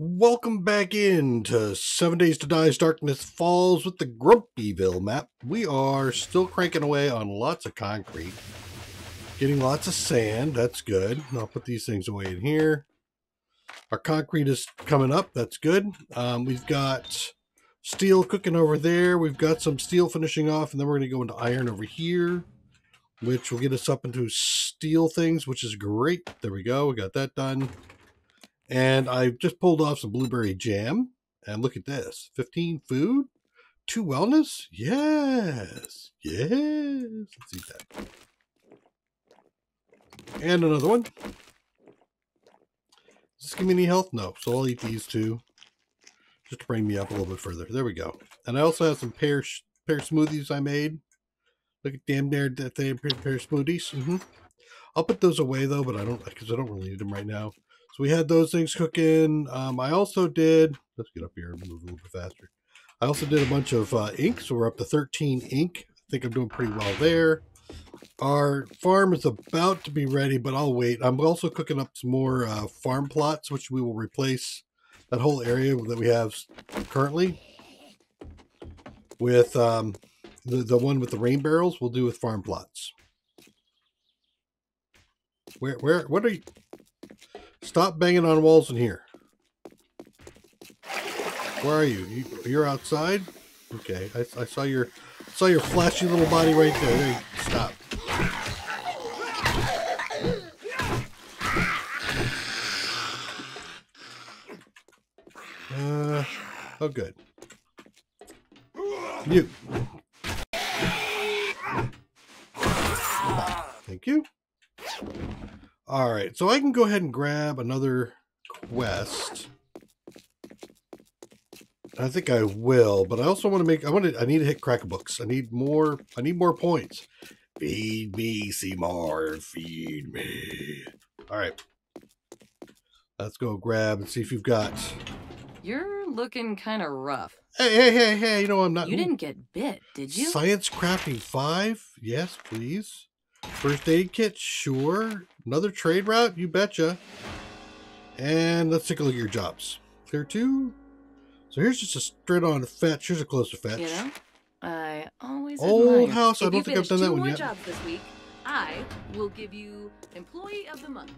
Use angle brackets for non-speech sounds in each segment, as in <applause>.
Welcome back in to Seven Days to Die's Darkness Falls with the Grumpyville map. We are still cranking away on lots of concrete. Getting lots of sand, that's good. I'll put these things away in here. Our concrete is coming up, that's good. Um, we've got steel cooking over there. We've got some steel finishing off, and then we're going to go into iron over here, which will get us up into steel things, which is great. There we go, we got that done. And I just pulled off some blueberry jam. And look at this 15 food, two wellness. Yes, yes. Let's eat that. And another one. Does this give me any health? No. So I'll eat these two just to bring me up a little bit further. There we go. And I also have some pear, pear smoothies I made. Look at damn near that they pear smoothies. Mm -hmm. I'll put those away though, but I don't because I don't really need them right now. So we had those things cooking. Um, I also did, let's get up here and move a little bit faster. I also did a bunch of uh, ink, so we're up to 13 ink. I think I'm doing pretty well there. Our farm is about to be ready, but I'll wait. I'm also cooking up some more uh, farm plots, which we will replace that whole area that we have currently with um, the, the one with the rain barrels we'll do with farm plots. Where, where, what are you? Stop banging on walls in here. Where are you? you you're outside? Okay, I, I saw your saw your flashy little body right there. you, stop. Uh, oh good. You. Thank you. All right, so I can go ahead and grab another quest. I think I will, but I also want to make. I want to. I need to hit crack books. I need more. I need more points. Feed me, Seymour. Feed me. All right. Let's go grab and see if you've got. You're looking kind of rough. Hey, hey, hey, hey! You know I'm not. You didn't get bit, did you? Science crafting five. Yes, please. First aid kit, sure. Another trade route, you betcha. And let's take a look at your jobs. Clear two. So here's just a straight on fetch. Here's a closer fetch. You know, I always old house. If I don't think I've done that one yet. jobs this week, I will give you employee of the month.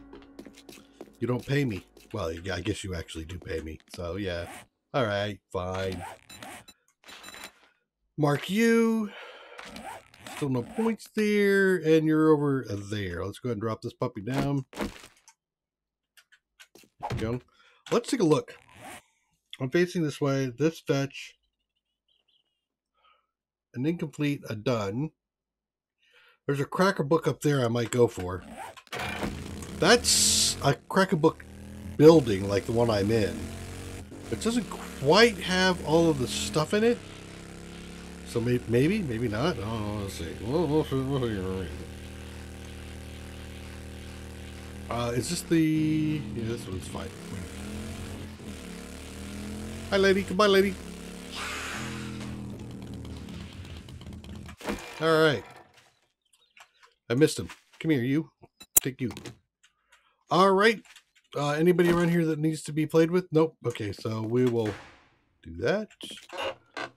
You don't pay me. Well, yeah, I guess you actually do pay me. So yeah. All right, fine. Mark you. Still no points there, and you're over there. Let's go ahead and drop this puppy down. Go. Let's take a look. I'm facing this way. This fetch. An incomplete, a done. There's a cracker book up there I might go for. That's a cracker book building like the one I'm in. It doesn't quite have all of the stuff in it. So maybe, maybe, maybe not. Oh, let's see. Uh, is this the? Yeah, this one's fine. Hi, lady. Goodbye, lady. All right. I missed him. Come here, you. Take you. All right. Uh, anybody around here that needs to be played with? Nope. Okay, so we will do that.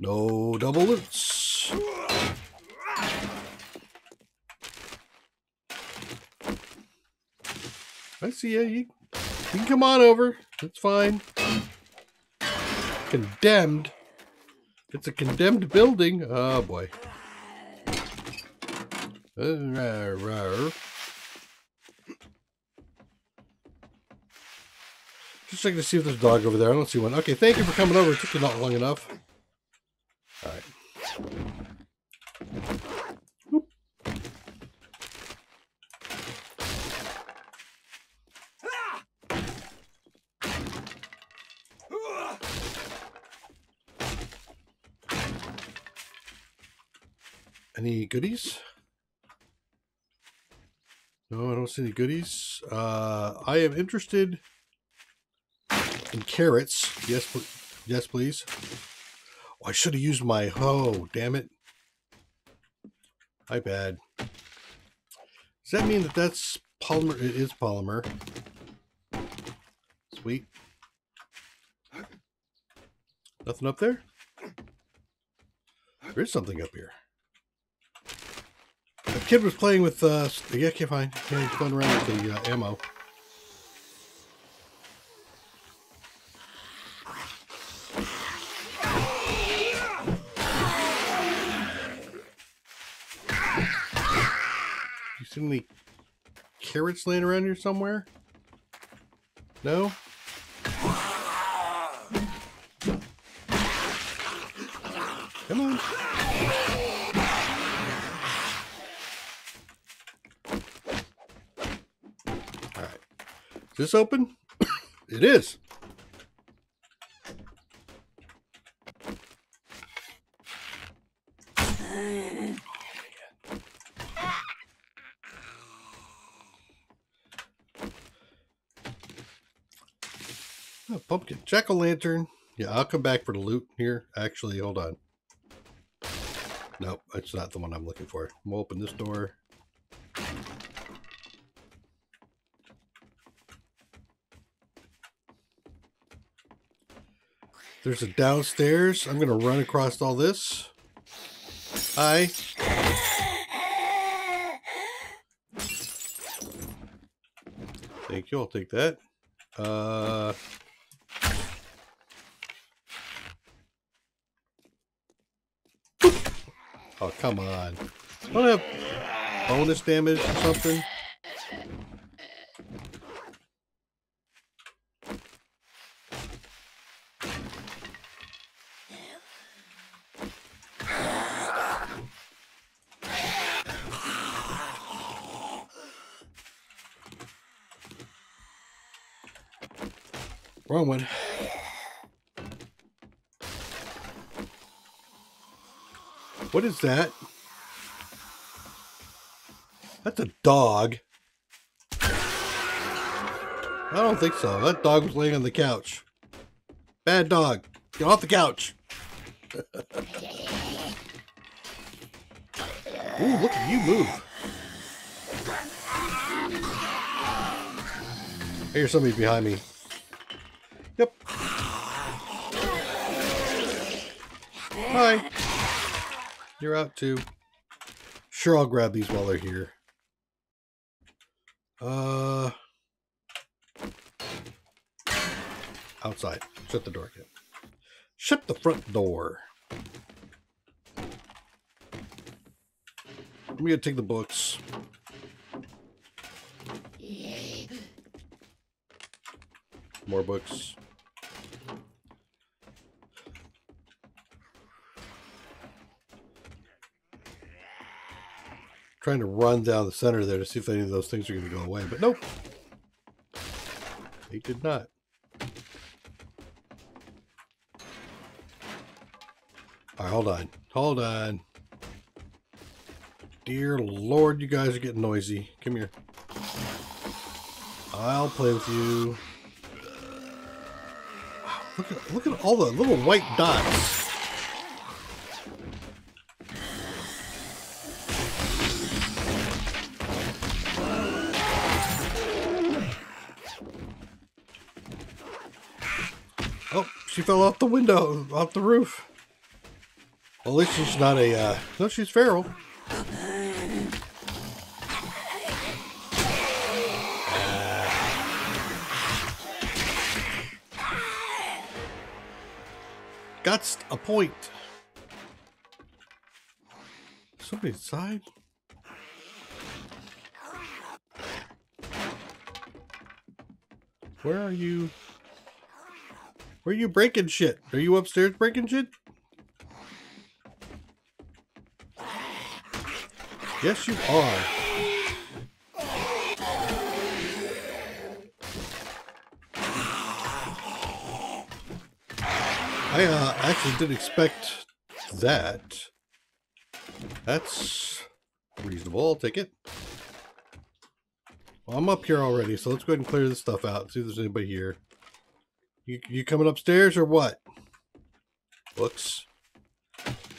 No double loots. I see you. You, can come on over. It's fine. Condemned. It's a condemned building. Oh boy. Just checking to see if there's a dog over there. I don't see one. Okay, thank you for coming over. It took you not long enough. Goodies? No, I don't see any goodies. Uh, I am interested in carrots. Yes, pl yes, please. Oh, I should have used my hoe. Damn it. My bad. Does that mean that that's polymer? It is polymer. Sweet. Nothing up there? There is something up here. The kid was playing with, uh, yeah, okay, fine. Yeah, he's going around with the uh, ammo. You see any carrots laying around here somewhere? No? Come on. Is this open? <coughs> it is. Oh, pumpkin. Jack-o'-lantern. Yeah, I'll come back for the loot here. Actually, hold on. Nope, that's not the one I'm looking for. We'll open this door. There's a downstairs. I'm going to run across all this. Hi. Thank you. I'll take that. Uh... Oh, come on. Don't have bonus damage or something? What is that? That's a dog. I don't think so. That dog was laying on the couch. Bad dog. Get off the couch. <laughs> Ooh, look at you move. I hear somebody behind me. Hi. You're out too. Sure, I'll grab these while they're here. Uh, outside. Shut the door again. Shut the front door. I'm gonna take the books. More books. Trying to run down the center there to see if any of those things are going to go away, but nope. They did not. All right, hold on. Hold on. Dear Lord, you guys are getting noisy. Come here. I'll play with you. Look at look at all the little white dots. Oh, fell off the window, off the roof. Well, at least she's not a, uh, no, she's feral. Got a point. Somebody inside? Where are you? Where are you breaking shit? Are you upstairs breaking shit? Yes, you are. I uh, actually didn't expect that. That's reasonable. I'll take it. Well, I'm up here already, so let's go ahead and clear this stuff out. See if there's anybody here. You, you coming upstairs or what? Books.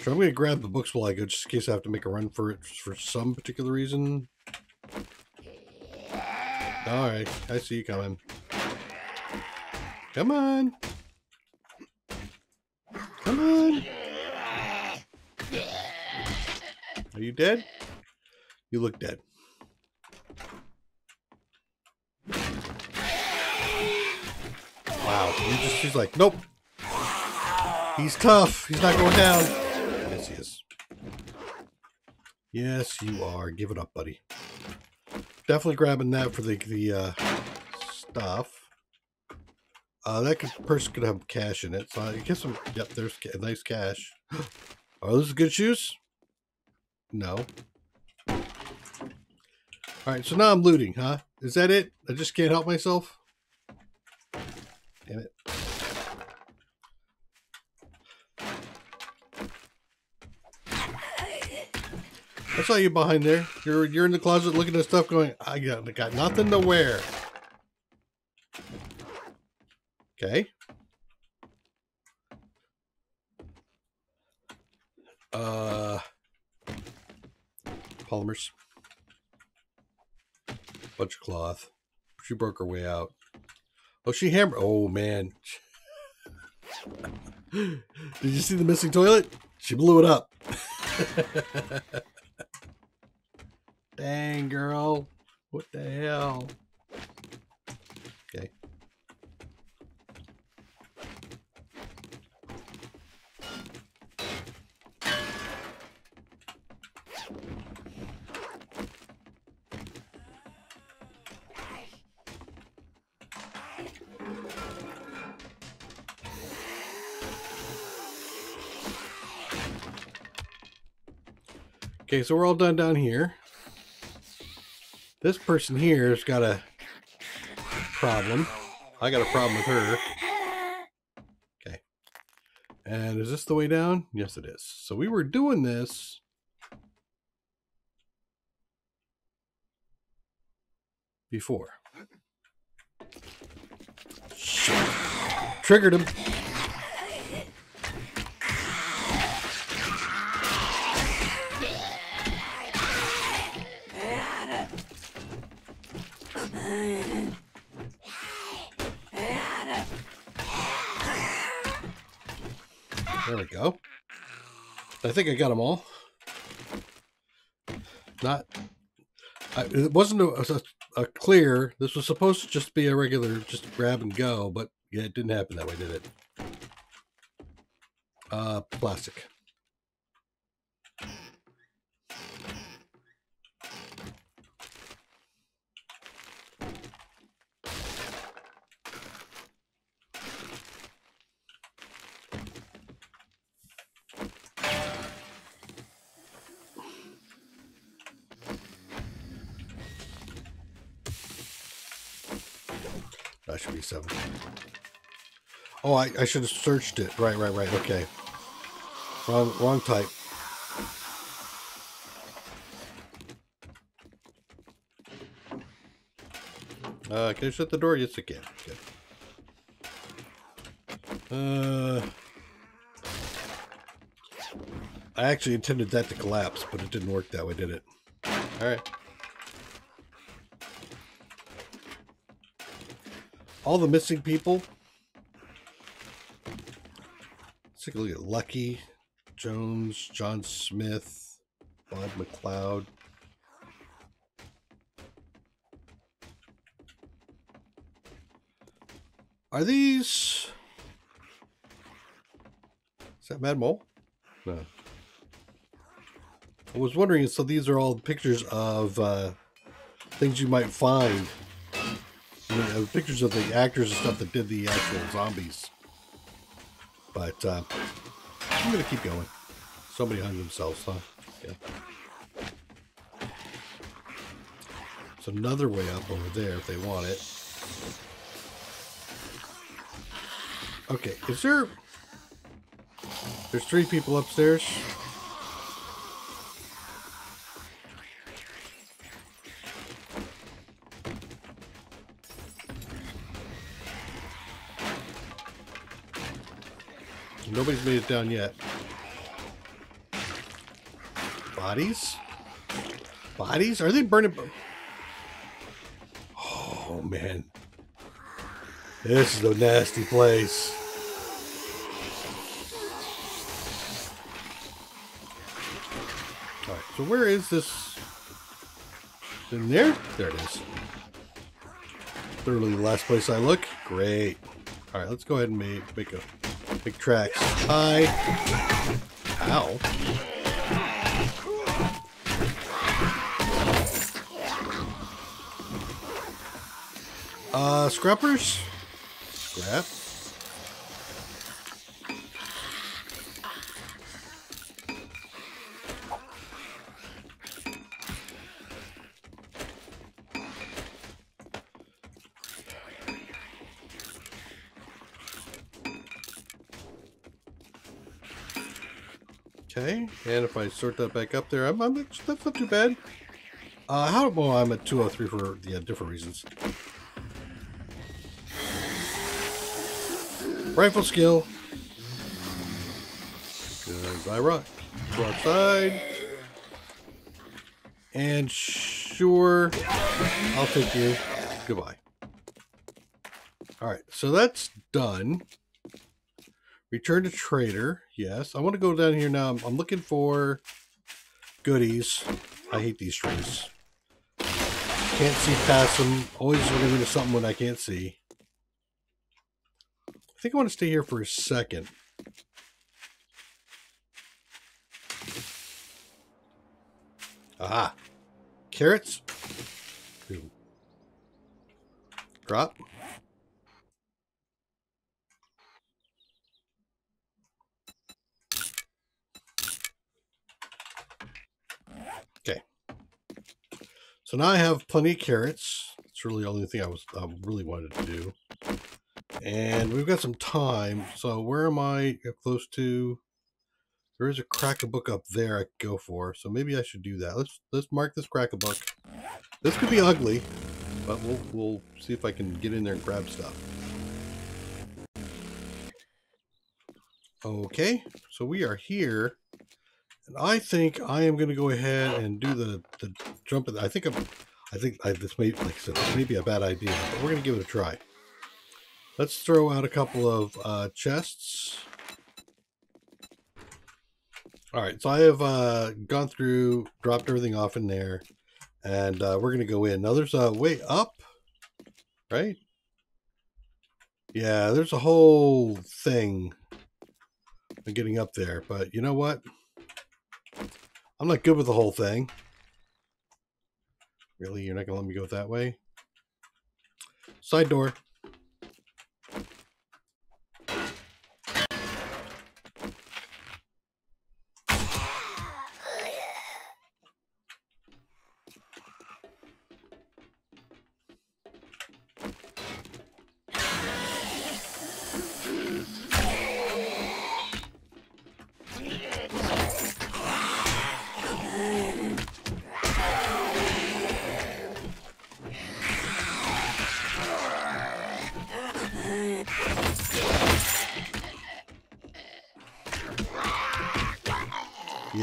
Sure, I'm going to grab the books while I go, just in case I have to make a run for it for some particular reason. Alright, I see you coming. Come on. Come on. Are you dead? You look dead. Wow. You just, like, nope. He's tough. He's not going down. Yes, he is. Yes, you are. Give it up, buddy. Definitely grabbing that for the, the uh, stuff. Uh, that could, person could have cash in it. So I get some. Yep, there's ca nice cash. <gasps> Are those good shoes? No. All right, so now I'm looting, huh? Is that it? I just can't help myself. Damn it. I saw you behind there. You're you're in the closet looking at stuff going, I got, I got nothing to wear. Okay. Uh polymers. Bunch of cloth. She broke her way out. Oh, she hammered. Oh, man. Did you see the missing toilet? She blew it up. <laughs> Dang, girl. What the hell? Okay, so we're all done down here. This person here has got a problem. I got a problem with her. Okay. And is this the way down? Yes, it is. So we were doing this. Before. Triggered him. Think I got them all. Not. I, it wasn't a, a, a clear. This was supposed to just be a regular, just grab and go, but yeah, it didn't happen that way, did it? Uh, plastic. That should be seven. Oh, I, I should have searched it. Right, right, right. Okay. Wrong, wrong type. Uh, can I shut the door? Yes, I can. Uh, I actually intended that to collapse, but it didn't work that way, did it? All right. All the missing people. Let's take a look at Lucky, Jones, John Smith, Bob McLeod. Are these... Is that Mad Mole? No. I was wondering, so these are all pictures of uh, things you might find Mean, uh, pictures of the actors and stuff that did the actual zombies. But uh, I'm gonna keep going. Somebody hung themselves, huh? Yeah. It's another way up over there if they want it. Okay, is there... There's three people upstairs. Nobody's made it down yet. Bodies? Bodies? Are they burning? Oh, man. This is a nasty place. Alright, so where is this? In there? There it is. Literally the last place I look. Great. Alright, let's go ahead and make, make a make tracks. Hi. Ow. Uh, scrappers? Scrap. Okay, and if I sort that back up there, I'm, I'm that's not too bad. Uh, how well I'm at 203 for yeah different reasons. Rifle skill. Goodbye, rock. Go outside. And sure, I'll take you. Goodbye. All right, so that's done. Return to trader. Yes, I want to go down here now. I'm, I'm looking for goodies. I hate these trees. Can't see past them. Always running into something when I can't see. I think I want to stay here for a second. Aha. Carrots. Drop. Okay. So now I have plenty of carrots. It's really the only thing I was really wanted to do. And we've got some time. So where am I close to? There is a crack a book up there I could go for. So maybe I should do that. Let's let's mark this crack a book. This could be ugly, but we'll we'll see if I can get in there and grab stuff. Okay, so we are here. And I think I am going to go ahead and do the, the jump. I think I'm, I think I, this may, like I said, this may be a bad idea, but we're going to give it a try. Let's throw out a couple of uh, chests. All right, so I have uh, gone through, dropped everything off in there, and uh, we're going to go in. Now there's a way up, right? Yeah, there's a whole thing getting up there, but you know what? I'm not good with the whole thing. Really? You're not going to let me go that way? Side door.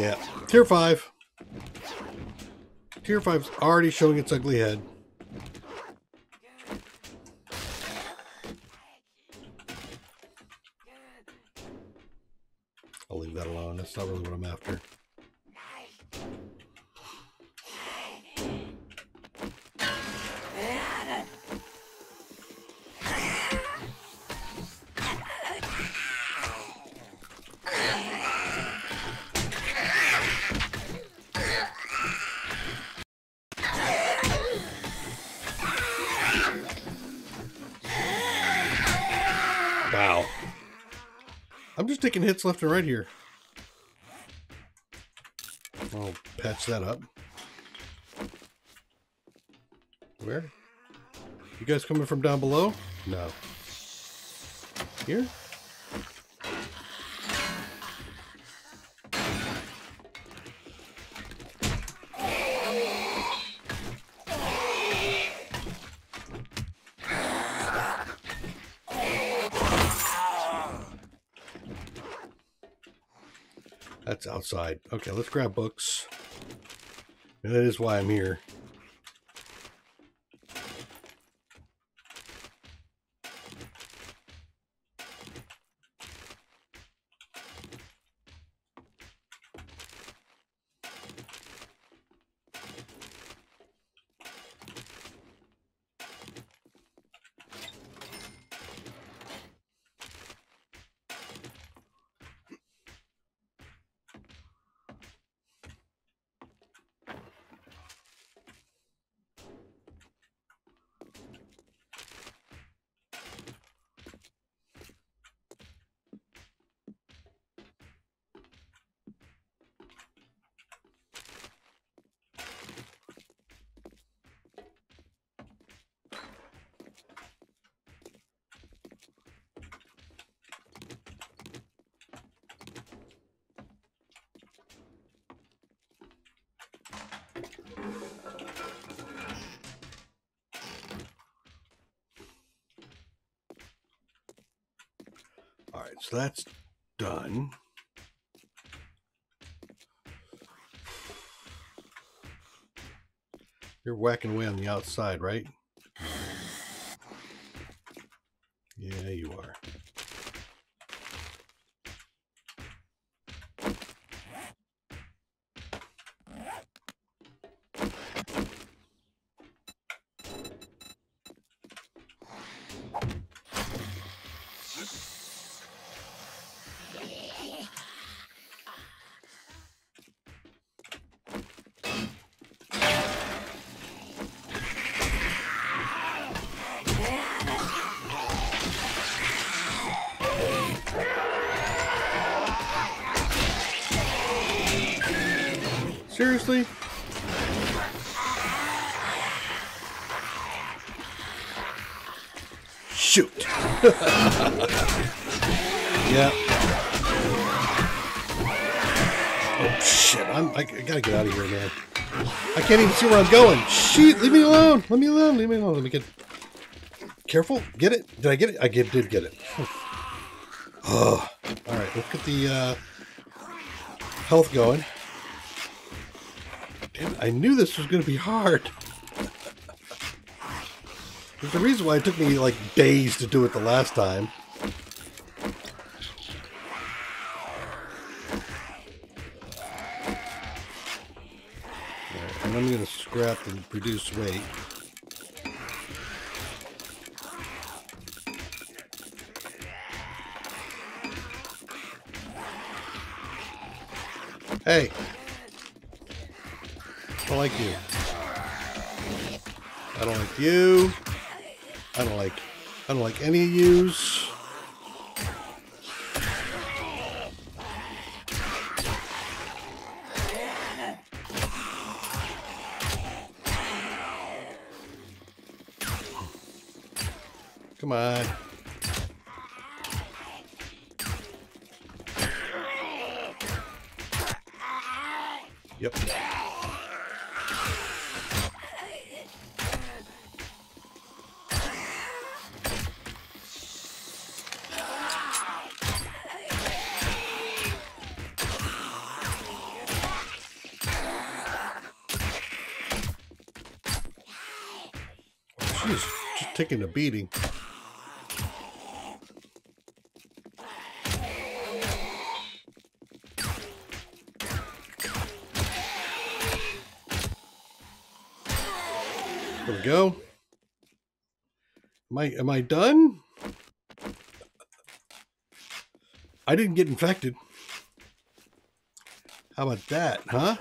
Yeah. Tier 5. Tier 5's already showing its ugly head. Hits left and right here. I'll patch that up. Where? You guys coming from down below? No. Here? Outside. Okay, let's grab books. And that is why I'm here. All right, so that's done. You're whacking away on the outside, right? Shoot. <laughs> yeah. Oh shit! I'm. I, I gotta get out of here, man. I can't even see where I'm going. Shit! Leave me alone. Let me alone. Leave me alone. Let me get. Careful. Get it? Did I get it? I get, did get it. Oh. <sighs> All right. Let's get the uh, health going. Damn I knew this was going to be hard. There's a reason why it took me like days to do it the last time. Alright, and I'm going to scrap and produce weight. Hey! I like you. I don't like you. I don't like I don't like any of yous. Come on. Yep. Taking a beating. There we go. Am I am I done? I didn't get infected. How about that, huh?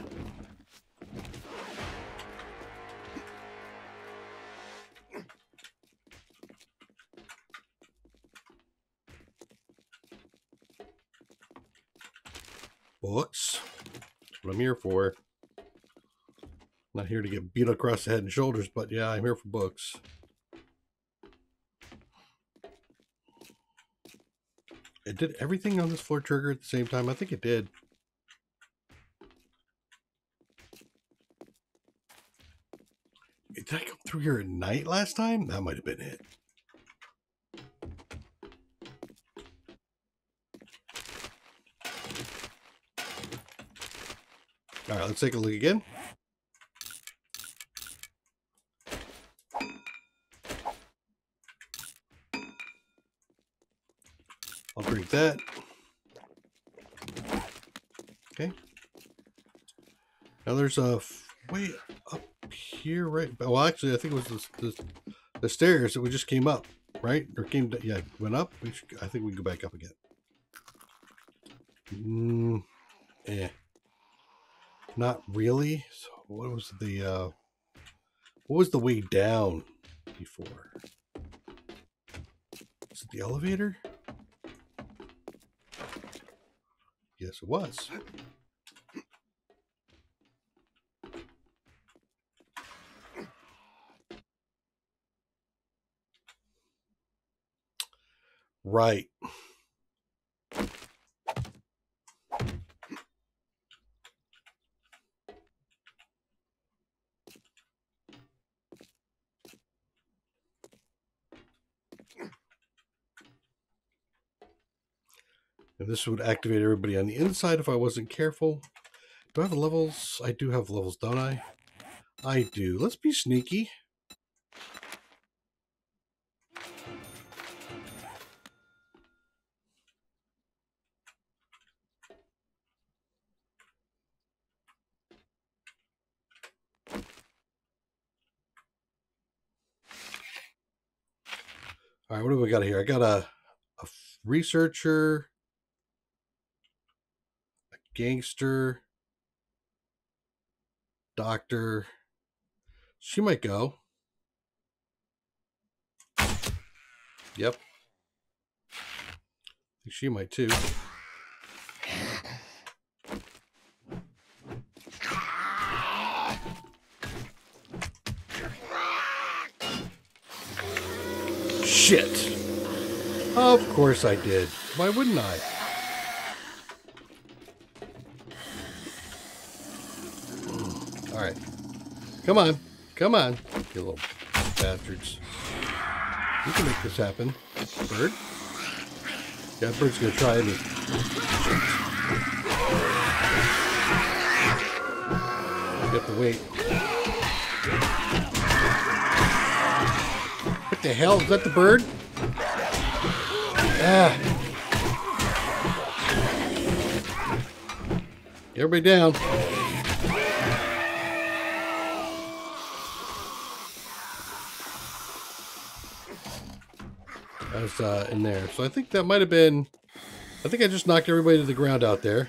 For. Not here to get beat across the head and shoulders, but yeah, I'm here for books. It did everything on this floor trigger at the same time. I think it did. Did I come through here at night last time? That might have been it. Right, let's take a look again. I'll drink that. Okay. Now there's a way up here, right? Well, actually, I think it was the, the, the stairs that we just came up, right? Or came, yeah, went up. Should, I think we can go back up again. Not really. So what was the, uh, what was the way down before? Is it the elevator? Yes, it was. Right. This would activate everybody on the inside if I wasn't careful. Do I have levels? I do have levels, don't I? I do. Let's be sneaky. All right, what do we got here? I got a, a researcher, gangster, doctor. She might go. Yep. She might too. Shit. Of course I did. Why wouldn't I? All right. Come on. Come on. You little bastards. You can make this happen. Bird? Yeah, bird's gonna try me. You have to wait. What the hell? Is that the bird? Ah. Everybody down. Uh, in there. So I think that might have been... I think I just knocked everybody to the ground out there.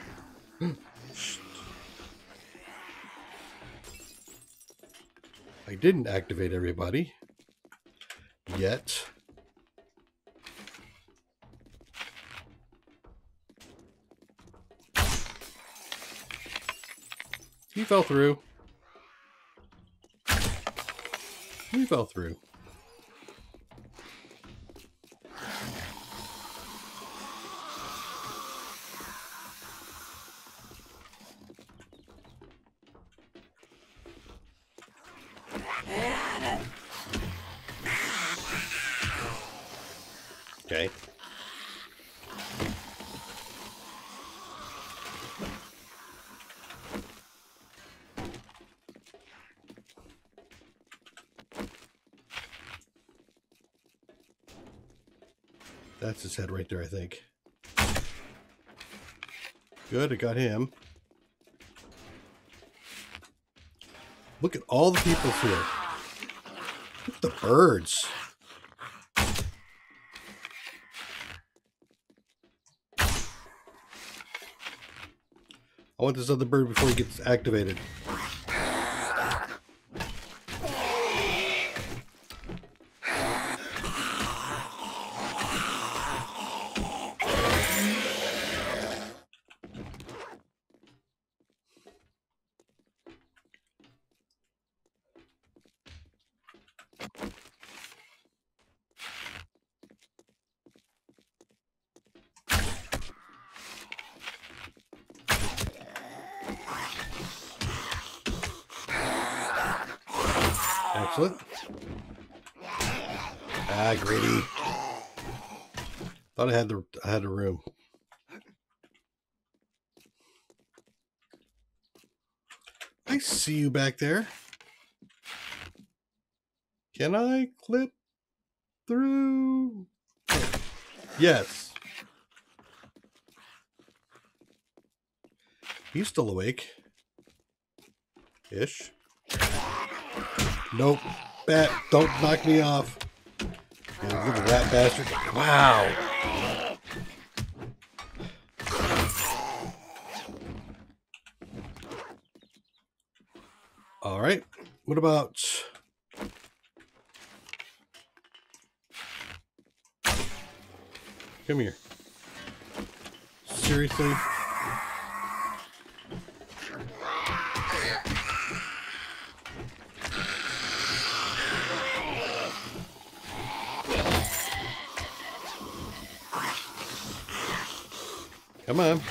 I didn't activate everybody. Yet. He fell through. He fell through. Okay. That's his head right there, I think. Good, I got him. Look at all the people here. The birds. I want this other bird before he gets activated. Excellent. Ah, greedy. Thought I had the I had a room. I see you back there. Can I clip through? Yes. He's still awake. Ish. Nope. Bat, don't knock me off. You little rat bastard. Wow. All right. What about... Come here. Seriously? Come on.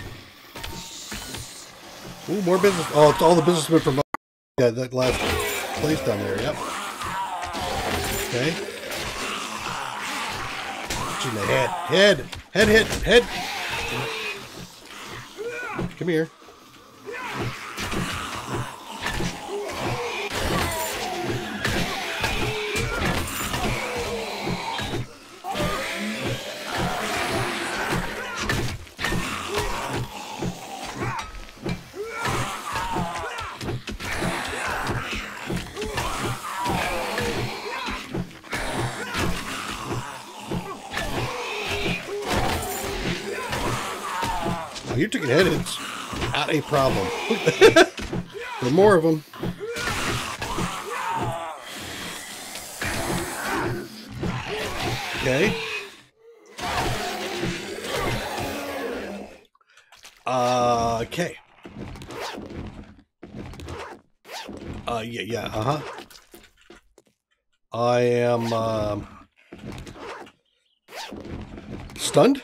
Ooh, more business. Oh, it's all the businessmen from yeah, that last place down there. Yep. Okay. You in the head. Head. Head hit. Head. Come here. Head hits. Not a problem. <laughs> For more of them. Okay. Uh, okay. Uh, yeah, yeah, uh-huh. I am, um, stunned.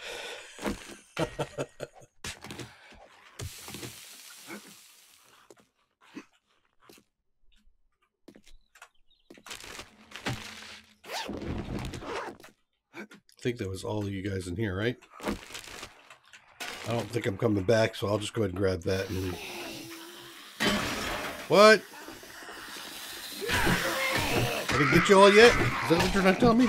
I think that was all of you guys in here, right? I don't think I'm coming back, so I'll just go ahead and grab that and What? I didn't get you all yet? Is that what you're not telling me?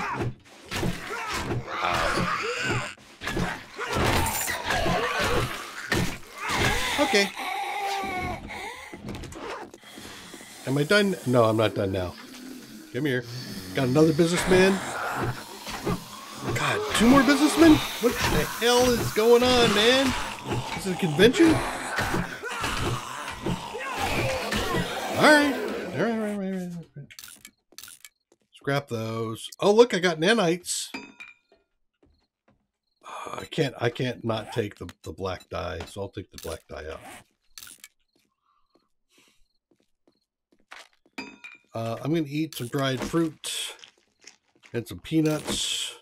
Okay. Am I done? No, I'm not done now. Come here. Got another businessman. Two more businessmen? What the hell is going on, man? Is it a convention? Alright. Alright, alright, alright, alright. Scrap those. Oh look, I got nanites. Uh, I can't I can't not take the, the black dye, so I'll take the black dye out. Uh, I'm gonna eat some dried fruit and some peanuts.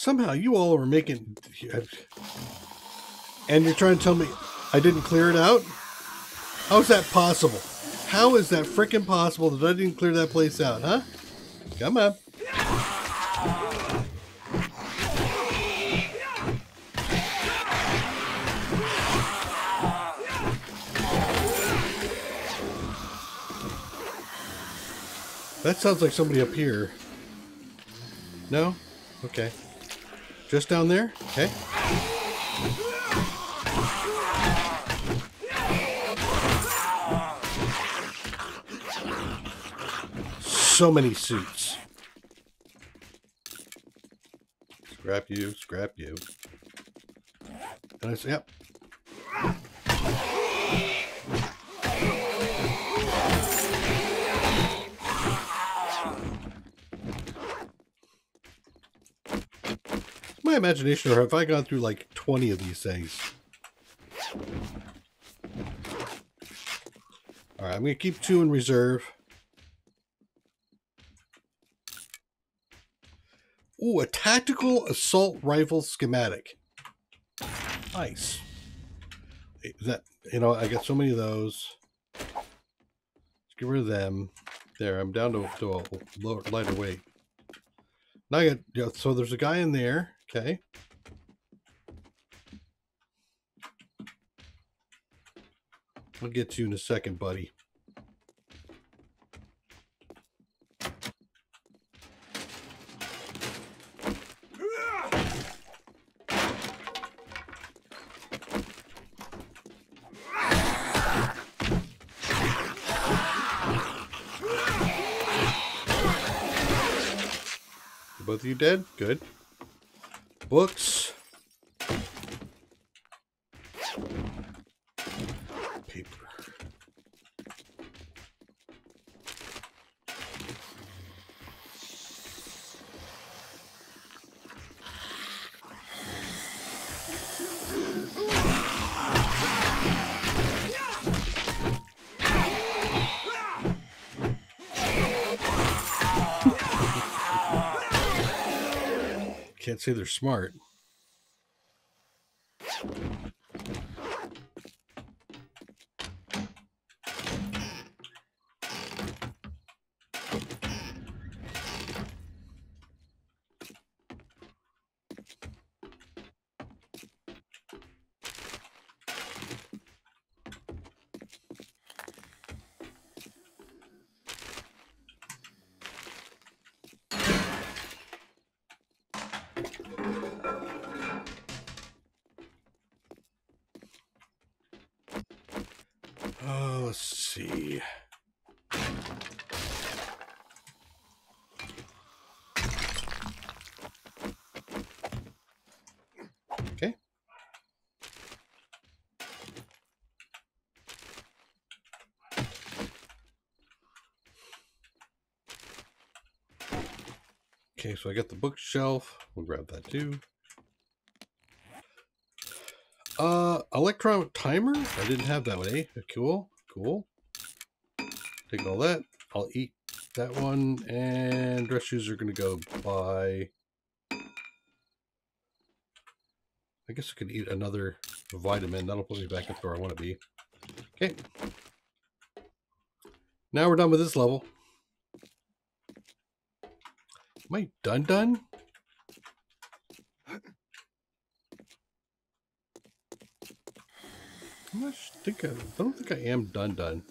Somehow you all are making, and you're trying to tell me I didn't clear it out. How is that possible? How is that freaking possible that I didn't clear that place out, huh? Come on. That sounds like somebody up here. No? Okay. Just down there? Okay. So many suits. Scrap you, scrap you. And I say, yep. My imagination, or have I gone through like 20 of these things? Alright, I'm going to keep two in reserve. Ooh, a tactical assault rifle schematic. Nice. That, you know, I got so many of those. Let's get rid of them. There, I'm down to, to a lower, lighter weight. Now I got, yeah, so there's a guy in there. Okay. I'll get to you in a second, buddy. Both of you dead? Good. Books. Say they're smart. See. Okay. Okay, so I got the bookshelf. We'll grab that too. Uh, electronic timer? I didn't have that one, eh? Cool, cool. Take all that. I'll eat that one, and dress shoes are going to go by... I guess I could eat another vitamin. That'll put me back up where I want to be. Okay. Now we're done with this level. Am I done done? Not think I, I don't think I am done done.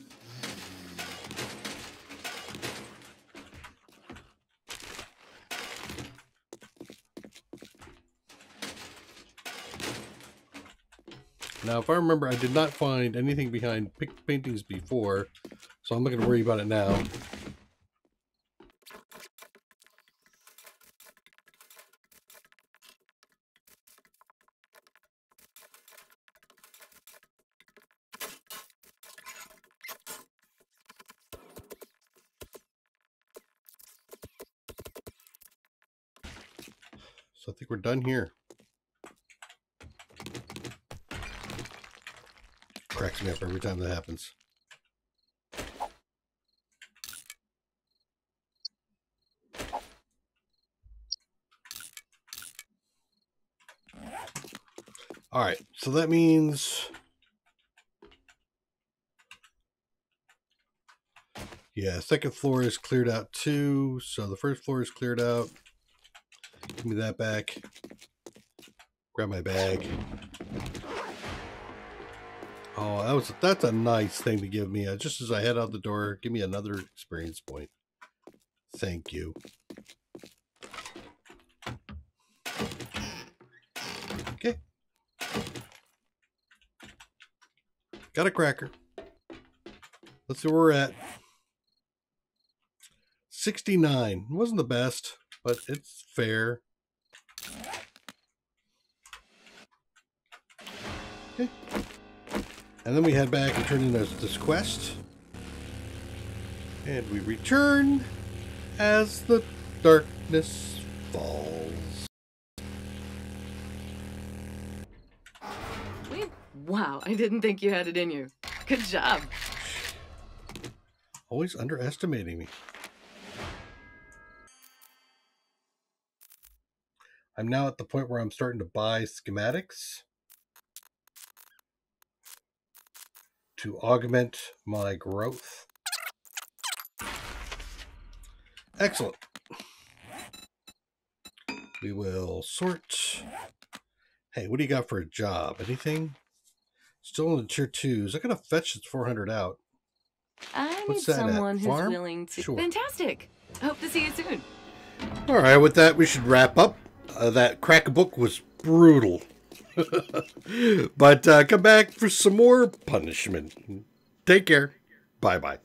Now, if I remember, I did not find anything behind pick paintings before, so I'm not going to worry about it now. Done here. Cracks me up every time that happens. All right, so that means yeah, second floor is cleared out too. So the first floor is cleared out. Give me that back. Grab my bag. Oh, that was that's a nice thing to give me. Uh, just as I head out the door, give me another experience point. Thank you. Okay. Got a cracker. Let's see where we're at. 69. Wasn't the best, but it's fair. Okay. And then we head back and turn in this, this quest. And we return as the darkness falls. We, wow, I didn't think you had it in you. Good job. Always underestimating me. I'm now at the point where I'm starting to buy schematics to augment my growth. Excellent. We will sort. Hey, what do you got for a job? Anything? Still in the tier twos. I got to fetch its 400 out. I What's need that someone who's willing to. Sure. Fantastic. Hope to see you soon. All right, with that, we should wrap up. Uh, that crack book was brutal. <laughs> but uh, come back for some more punishment. Take care. Bye bye.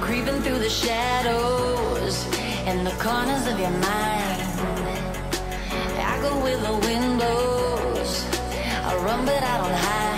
creeping through the shadows the corners of your mind. I go with the windows. I run, but I don't hide.